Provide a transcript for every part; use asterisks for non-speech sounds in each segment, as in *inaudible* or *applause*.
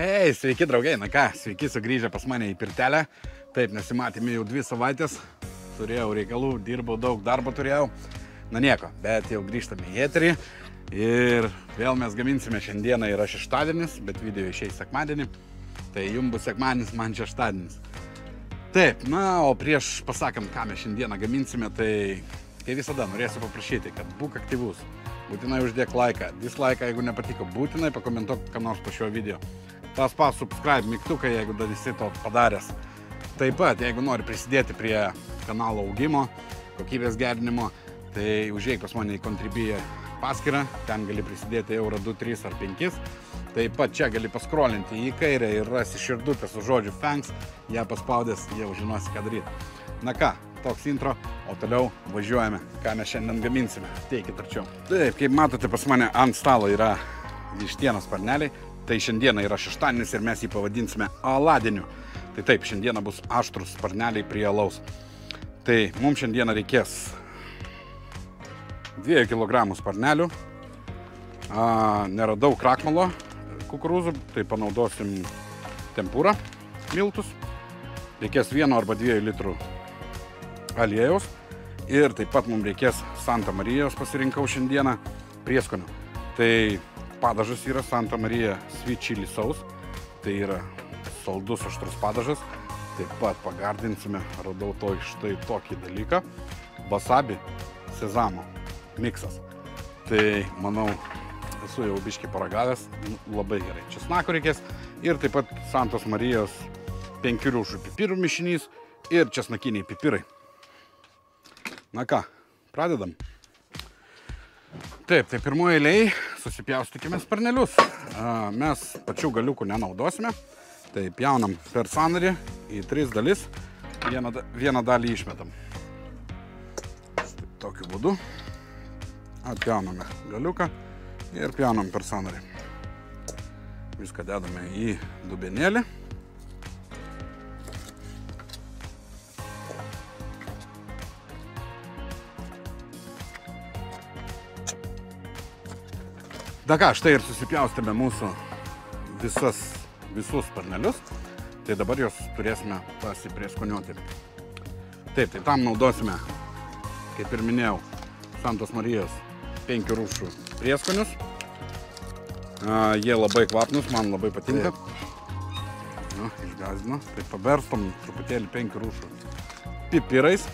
Hei, sveiki draugai, na ką, sveiki sugrįžę pas mane į pirtelę. Taip, nesimatėme jau dvi savaitės, turėjau reikalų, dirbau daug, darbo turėjau. Na nieko, bet jau grįžtame į eterį. Ir vėl mes gaminsime šiandieną yra šeštadienis, bet video išeis sekmadienį. Tai jums bus sekmadienis, man šeštadienis. Taip, na, o prieš pasakant, ką mes šiandieną gaminsime, tai kaip visada norėsiu paprašyti, kad būk aktyvus. Būtinai uždėk laiką, dislaiką, jeigu nepatiko, būtinai pakomentuok, ką nors po šio video. Tas pas subscribe mygtuką, jeigu dar esi to padaręs. Taip pat, jeigu nori prisidėti prie kanalo augimo, kokybės gerinimo, tai užėjk pas mane į Contribui paskyrą, ten gali prisidėti eurą 2, 3 ar 5. Taip pat čia gali paskrolinti į kairę ir rasi širdutę su žodžiu thanks, ją paspaudęs jau žinosi, ką daryti. Na ką, toks intro, o toliau važiuojame, ką mes šiandien gaminsime. Teikit arčiau. Taip, kaip matote, pas mane ant stalo yra vištienos sparneliai. Tai šiandieną yra šeštadienis ir mes jį pavadinsime aladiniu. Tai taip, šiandieną bus aštrus sparneliai prie alaus. Tai mums šiandieną reikės 2 kg sparnelių. A, neradau krakmalo kukurūzų, tai panaudosim tempūrą miltus. Reikės 1 arba 2 litrų aliejaus. Ir taip pat mums reikės Santa Marijos pasirinkau šiandieną prieskonių. Tai padažas yra Santa Marija Sweet Chili Sauce. Tai yra saldus aštrus padažas. Taip pat pagardinsime, radau to štai tokį dalyką. Wasabi sezamo miksas. Tai manau, esu jau biškai paragavęs, labai gerai. Česnako reikės ir taip pat Santos Marijos penkių rūšių pipirų mišinys ir česnakiniai pipirai. Na ką, pradedam. Taip, tai pirmoji eiliai susipjaustykime sparnelius. Mes pačių galiukų nenaudosime. Tai pjaunam per sanarį į tris dalis. Vieną, vieną dalį išmetam. Tokiu būdu atpjauname galiuką ir pjaunam per sanarį. Viską dedame į dubenėlį. Da ką, štai ir susipjaustėme mūsų visas, visus sparnelius. Tai dabar juos turėsime pasiprieskoniuoti. Taip, tai tam naudosime, kaip ir minėjau, Santos Marijos penkių rūšių prieskonius. A, jie labai kvapnus, man labai patinka. Na, išgazdino. Tai paberstom truputėlį penkių rūšių pipirais.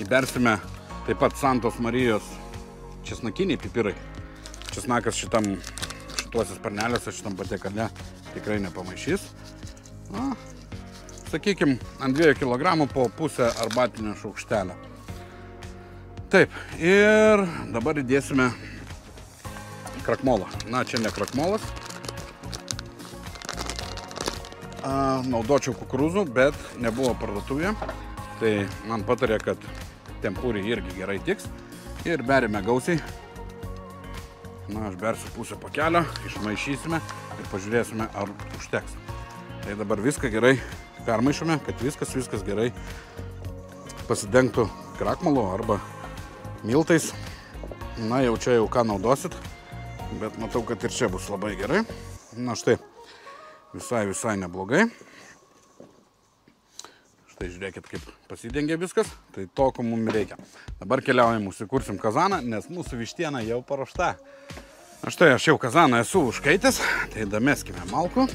Įbersime taip pat Santos Marijos česnakiniai pipirai. Česnakas šitam, šituose sparneliuose, šitam patiekale tikrai nepamaišys. Na, sakykime, ant 2 kg po pusę arbatinio šaukštelio. Taip, ir dabar įdėsime krakmolą. Na, čia ne krakmolas. A, naudočiau kukurūzų, bet nebuvo parduotuvėje. Tai man patarė, kad tempūrį irgi gerai tiks. Ir berime gausiai. Na, aš bersiu pusę pakelio, išmaišysime ir pažiūrėsime, ar užteks. Tai dabar viską gerai permaišome, kad viskas, viskas gerai pasidengtų krakmalo arba miltais. Na, jau čia jau ką naudosit, bet matau, kad ir čia bus labai gerai. Na, štai, visai, visai neblogai. Štai žiūrėkit, kaip pasidengia viskas. Tai to, ko mums reikia. Dabar keliaujam, užsikursim kazaną, nes mūsų vištiena jau paruošta. Na štai, aš jau kazaną esu užkaitęs, tai dameskime malku.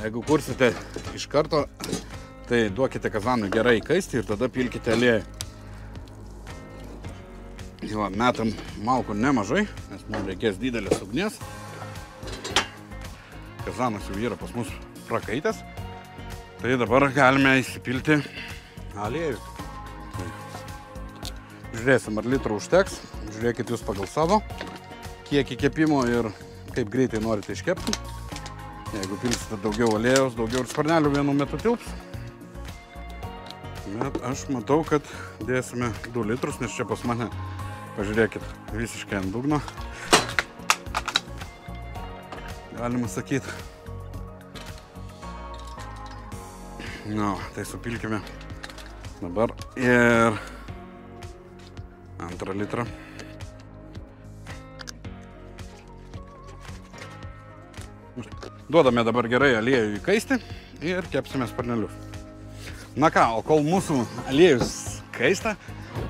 Jeigu kursite iš karto, tai duokite kazanui gerai įkaisti ir tada pilkite aliejų. Jo, metam malkų nemažai, nes mums reikės didelės ugnies. Kazanas jau yra pas mus prakaitęs. Tai dabar galime įsipilti aliejų. Tai žiūrėsim, ar litrų užteks. Žiūrėkit jūs pagal savo kiekį kepimo ir kaip greitai norite iškepti. Jeigu pilsite daugiau aliejaus, daugiau ir sparnelių vienu metu tilps. Bet aš matau, kad dėsime 2 litrus, nes čia pas mane, pažiūrėkit, visiškai ant dugno. Galima sakyti. Nu, tai supilkime dabar ir antrą litrą. Duodame dabar gerai aliejų įkaisti ir kepsime sparnelius. Na ką, o kol mūsų aliejus kaista,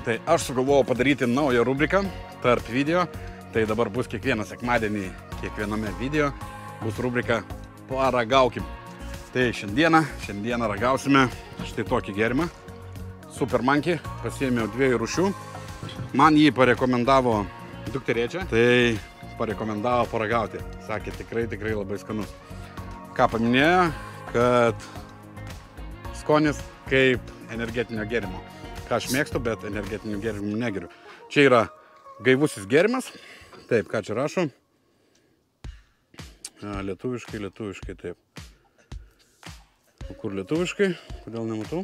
tai aš sugalvojau padaryti naują rubriką tarp video. Tai dabar bus kiekvieną sekmadienį, kiekviename video bus rubrika Paragaukim. Tai šiandieną, šiandieną ragausime štai tokį gėrimą. Super Monkey, pasiėmiau dviejų rušių. Man jį parekomendavo dukterėčia, tai parekomendavo paragauti. Sakė, tikrai, tikrai labai skanus. Ką paminėjo, kad skonis kaip energetinio gėrimo. Ką aš mėgstu, bet energetinių gėrimų negeriu. Čia yra gaivusis gėrimas. Taip, ką čia rašo? Lietuviškai, lietuviškai, taip. O kur lietuviškai? Kodėl nematau?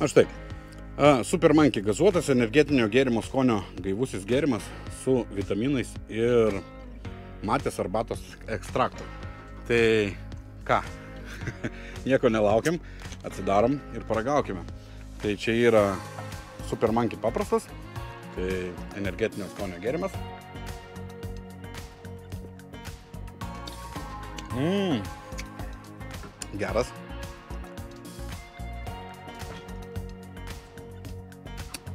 Aš taip. A, Super Monkey gazuotas energetinio gėrimo skonio gaivusis gėrimas su vitaminais ir matės arbatos ekstraktu. Tai ką, *laughs* nieko nelaukiam, atsidarom ir paragaukime. Tai čia yra Super Monkey paprastas, tai energetinio skonio gėrimas. Mmm, geras.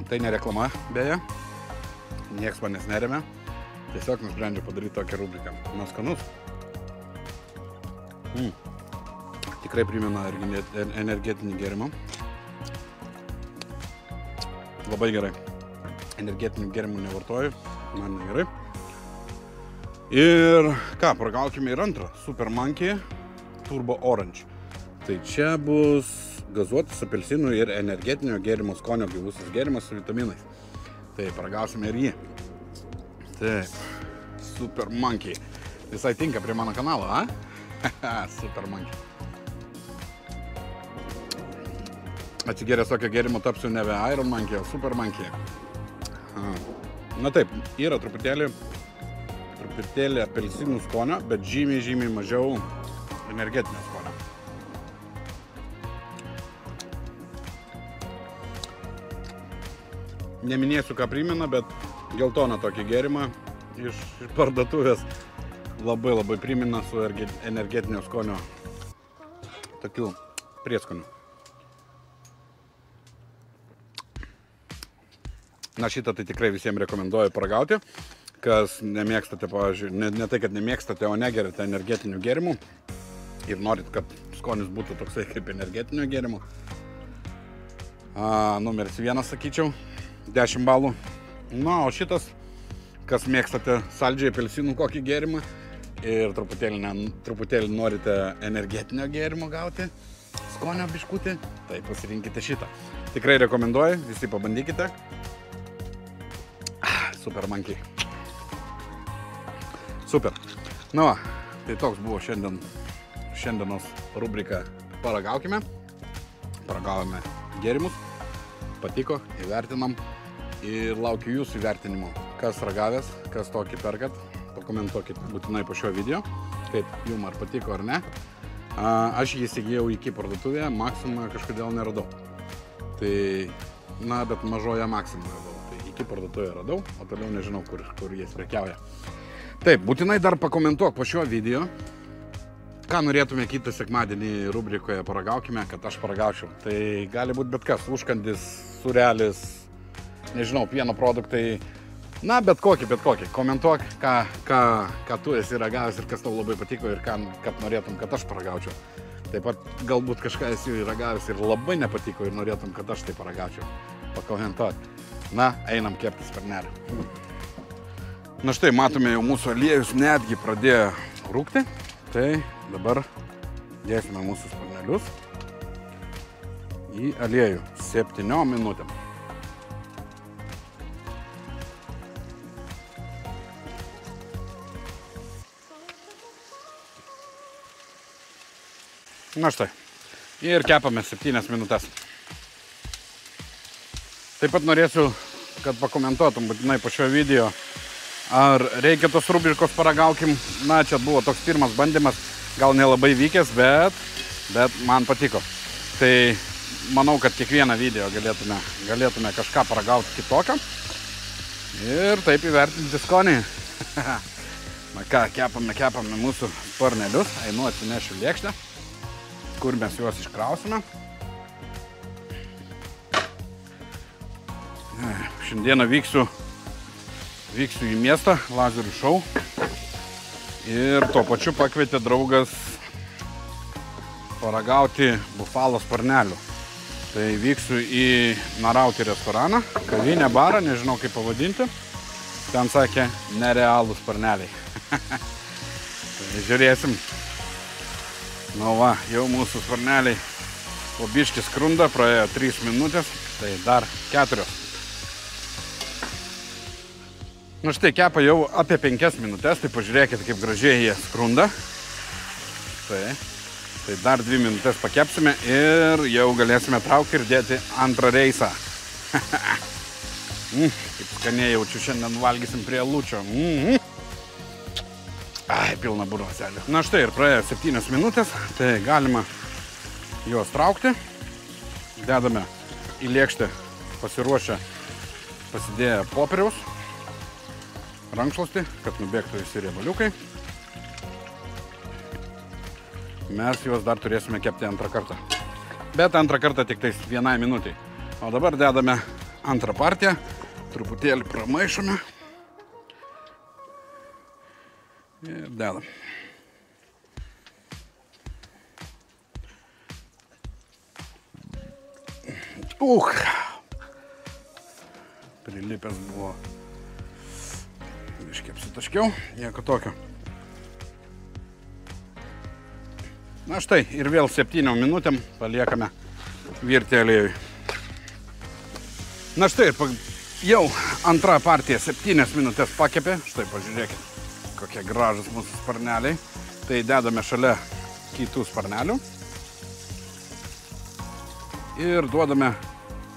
Tai ne reklama, beje. Niekas manęs neremia. Tiesiog nusprendžiau padaryti tokią rubriką. Na, skanus. Mm. Tikrai primena energetinį gėrimą. Labai gerai. Energetinių gėrimų nevartoju. Man negerai. Ir ką, paragaukime ir antrą. Super Monkey Turbo Orange. Tai čia bus gazuotas apelsinų ir energetinio gėrimo skonio gyvusis gėrimas su vitaminais. Tai paragausime ir jį. Taip, Super Monkey. Visai tinka prie mano kanalo, a? *laughs* Super Monkey. Atsigėręs tokio gėrimo tapsiu nebe Iron Monkey, o Super Monkey. Na taip, yra truputėlį, truputėlį apelsinų skonio, bet žymiai, žymiai mažiau energetinio skonio. Neminėsiu, ką primena, bet geltoną tokį gėrimą iš, parduotuvės labai labai primena su erge- energetinio skonio tokių prieskonių. Na šitą tai tikrai visiems rekomenduoju paragauti. Kas nemėgstate, pavyzdžiui, ne, ne tai, kad nemėgstate, o negeriate energetinių gėrimų ir norit, kad skonis būtų toksai kaip energetinio gėrimo. A, numeris vienas, sakyčiau, 10 balų. Na, o šitas, kas mėgstate saldžiai apelsinų kokį gėrimą ir truputėlį, ne, truputėlį norite energetinio gėrimo gauti, skonio biškutį, tai pasirinkite šitą. Tikrai rekomenduoju, visi pabandykite. Ah, Super monkey. Super. Na, va, tai toks buvo šiandien, šiandienos rubrika Paragaukime. Paragavome gėrimus, patiko, įvertinam ir laukiu jūsų įvertinimo. Kas ragavęs, kas tokį perkat, pakomentuokit būtinai po šio video, kaip jums ar patiko ar ne. Aš jį įsigijau iki parduotuvėje, Maximą kažkodėl neradau. Tai, na, bet mažoje Maximą radau. Tai iki parduotuvėje radau, o toliau nežinau, kur, kur jis prekiauja. Taip, būtinai dar pakomentuok po šio video, ką norėtume kitą sekmadienį rubrikoje paragaukime, kad aš paragaučiau. Tai gali būti bet kas, užkandis, surelis, nežinau, pieno produktai, na, bet kokį, bet kokį. Komentuok, ką, ką, ką tu esi ragavęs ir kas tau labai patiko ir ką, kad norėtum, kad aš paragaučiau. Taip pat galbūt kažką esi ragavęs ir labai nepatiko ir norėtum, kad aš tai paragaučiau. Pakomentuok. Na, einam keptis per nerį. Na štai, matome jau mūsų aliejus netgi pradėjo rūkti. Tai dabar dėsime mūsų sparnelius į aliejų 7 minutėm. Na štai. Ir kepame 7 minutės. Taip pat norėsiu, kad pakomentuotum būtinai po šio video, ar reikia tos rubrikos paragaukim. Na, čia buvo toks pirmas bandymas, gal nelabai vykęs, bet, bet man patiko. Tai manau, kad kiekvieną video galėtume, galėtume kažką paragauti kitokio ir taip įvertinti skonį. *laughs* Na ką, kepame, kepame mūsų sparnelius. Einu atsinešiu lėkštę, kur mes juos iškrausime. Šiandieną vyksiu, vyksiu į miestą, lazerių šou. Ir tuo pačiu pakvietė draugas paragauti bufalo sparnelių. Tai vyksiu į Narauti restoraną, kavinę, barą, nežinau kaip pavadinti. Ten sakė nerealūs sparneliai. *laughs* tai žiūrėsim. Nu va, jau mūsų sparneliai po biškį skrunda, praėjo 3 minutės, tai dar 4. Nu štai kepa jau apie 5 minutės, tai pažiūrėkit, kaip gražiai jie skrunda. Tai, tai dar 2 minutės pakepsime ir jau galėsime traukti ir dėti antrą reisą. *laughs* mm, kaip skaniai jaučiu, šiandien valgysim prie lūčio. Mm -hmm. Ai, pilna burvaselė. Na štai ir praėjo 7 minutės, tai galima juos traukti. Dedame į lėkštę pasiruošę pasidėję popieriaus rankšluostį, kad nubėgtų visi riebaliukai. Mes juos dar turėsime kepti antrą kartą. Bet antrą kartą tik tais vienai minutiai. O dabar dedame antrą partiją, truputėlį pramaišome. Ir dedam. Uch. Prilipęs buvo. Biškiai apsitaškiau, nieko tokio. Na štai, ir vėl septyniom minutėm paliekame virti aliejui. Na štai, jau antra partija septynias minutės pakepė. Štai pažiūrėkit, kokie gražus mūsų sparneliai. Tai dedame šalia kitų sparnelių. Ir duodame,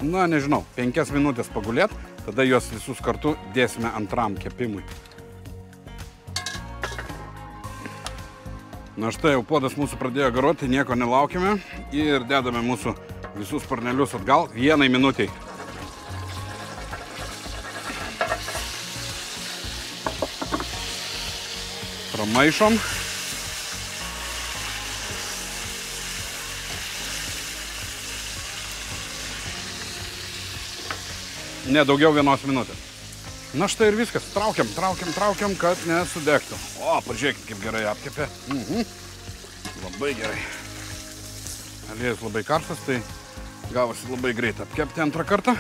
na nežinau, penkias minutės pagulėt. Tada juos visus kartu dėsime antram kepimui. Na štai jau podas mūsų pradėjo garuoti, nieko nelaukime ir dedame mūsų visus sparnelius atgal vienai minutiai. Pramaišom. Ne daugiau vienos minutės. Na štai ir viskas. Traukiam, traukiam, traukiam, kad nesudegtų. O, pažiūrėkit, kaip gerai apkepė. Mhm. Labai gerai. Aliejus labai karštas, tai gavosi labai greit apkepti antrą kartą.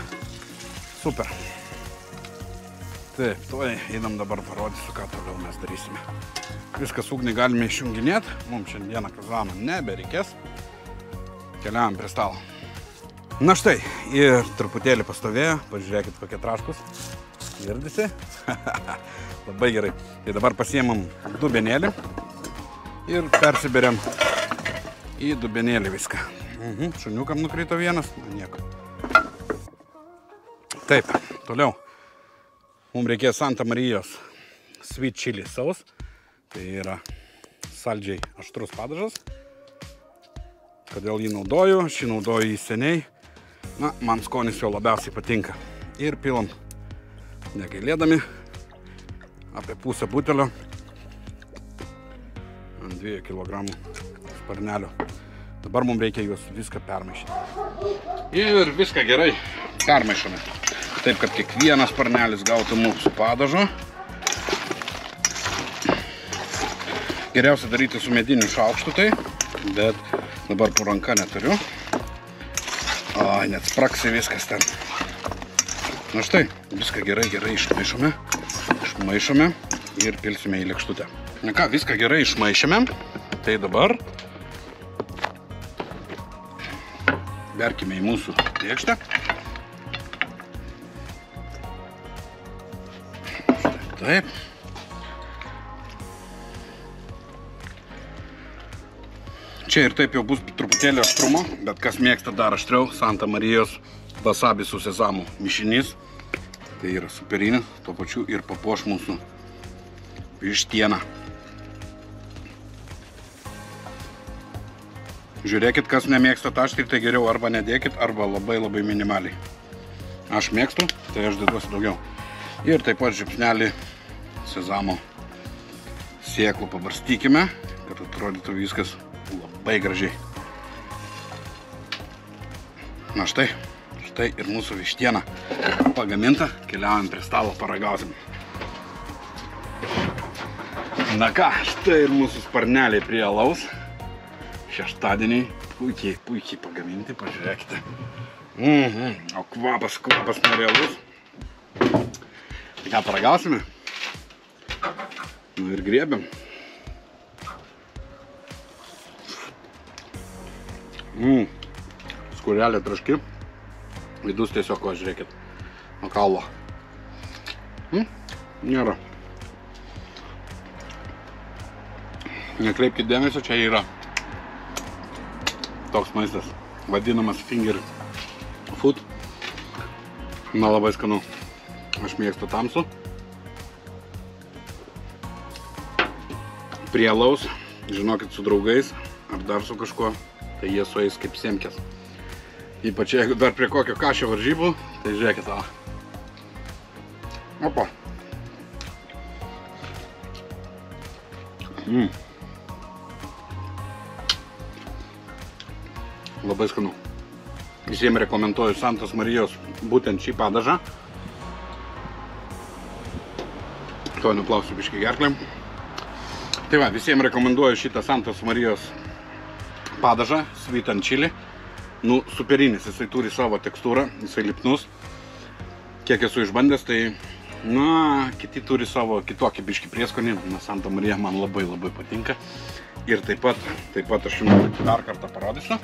Super. Taip, tuoj einam dabar parodysiu, ką toliau mes darysime. Viskas ugnį galime išjunginėti. Mums šiandieną kazano nebereikės. Keliavam prie stalo. Na štai, ir truputėlį pastovėjo, pažiūrėkit kokie traškus. Girdisi? *laughs* Labai gerai. Tai dabar pasiemam dubenėlį ir persiberiam į dubenėlį viską. Mhm, šuniukam nukrito vienas, na nieko. Taip, toliau. Mums reikės Santa Marijos sweet chili sauce. Tai yra saldžiai aštrus padažas. Kodėl jį naudoju? Aš jį naudoju jį seniai. Na, man skonis jo labiausiai patinka. Ir pilam negailėdami apie pusę butelio ant 2 kg sparnelio. Dabar mums reikia juos viską permaišyti. Ir viską gerai permaišome. Taip, kad kiekvienas sparnelis gautų mūsų padažo. Geriausia daryti su mediniu šaukštu tai, bet dabar po ranka neturiu. O, net spraksi viskas ten. Na štai, viską gerai, gerai išmaišome. Išmaišome ir pilsime į lėkštutę. Na ką, viską gerai išmaišėme. Tai dabar berkime į mūsų lėkštę. Taip. Čia ir taip jau bus truputėlį aštrumo, bet kas mėgsta dar aštriau, Santa Marijos wasabi su sezamu mišinys. Tai yra superinis, tuo pačiu ir papuoš mūsų vištieną. Žiūrėkit, kas nemėgsta taškį, tai geriau arba nedėkit, arba labai labai minimaliai. Aš mėgstu, tai aš deduosiu daugiau. Ir taip pat žiupsnelį sezamo sėklų pabarstykime, kad atrodytų viskas labai gražiai. Na štai, štai ir mūsų vištiena pagaminta, keliaujam prie stalo, paragausim. Na ką, štai ir mūsų sparneliai prie alaus. Šeštadieniai puikiai, puikiai pagaminti, pažiūrėkite. Mhm, o kvapas, kvapas nerealus. Tai ką, paragausime? Nu ir griebiam. Mmm, skurelė traški. Vidus tiesiog, va, žiūrėkit, nuo kaulo. Mm, nėra. Nekreipkite dėmesio, čia yra toks maistas, vadinamas finger food. Na, labai skanu. Aš mėgstu tamsų. Prie alaus, žinokit, su draugais ar dar su kažkuo, tai jie sueis kaip semkės. Ypač jeigu dar prie kokio kašio varžybų, tai žiūrėkit, o. Opa. Mm. Labai skanu. Visiems rekomenduoju Santos Marijos būtent šį padažą. Tuo nuplausiu biškai gerklėm. Tai va, visiems rekomenduoju šitą Santos Marijos padažą, sweet and chili. Nu, superinis, jisai turi savo tekstūrą, jisai lipnus. Kiek esu išbandęs, tai, na, kiti turi savo kitokį biškį prieskonį. Na, Santa Marija man labai labai patinka. Ir taip pat, taip pat aš jums dar kartą parodysiu.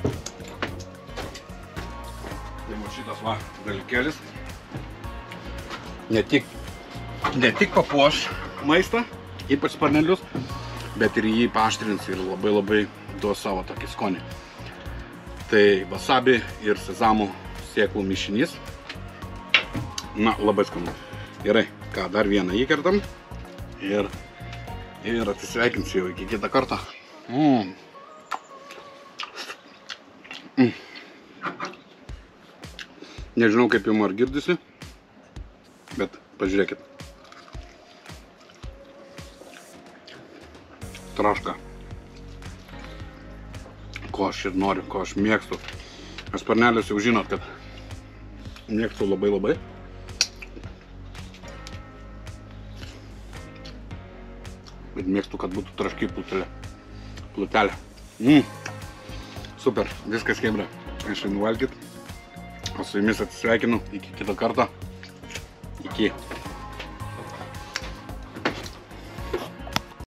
Tai va šitas va dalykėlis. Ne tik, ne tik papuoš maistą, ypač sparnelius, bet ir jį paaštrins ir labai labai duos savo tokį skonį. Tai wasabi ir sezamų sėklų mišinys. Na, labai skanu. Gerai, ką, dar vieną įkertam. Ir, ir atsisveikinsiu jau iki kitą kartą. Mm. Mm. Nežinau, kaip jums ar girdisi, bet pažiūrėkit. Traška. Ko aš ir noriu, ko aš mėgstu. Aš sparnelius jau žinot, kad mėgstu labai labai. Bet mėgstu, kad būtų traški plutelė. Plutelė. Mm. Super, viskas chebra. Aš einu valgyt. O su jumis atsisveikinu. Iki kito karto. Iki.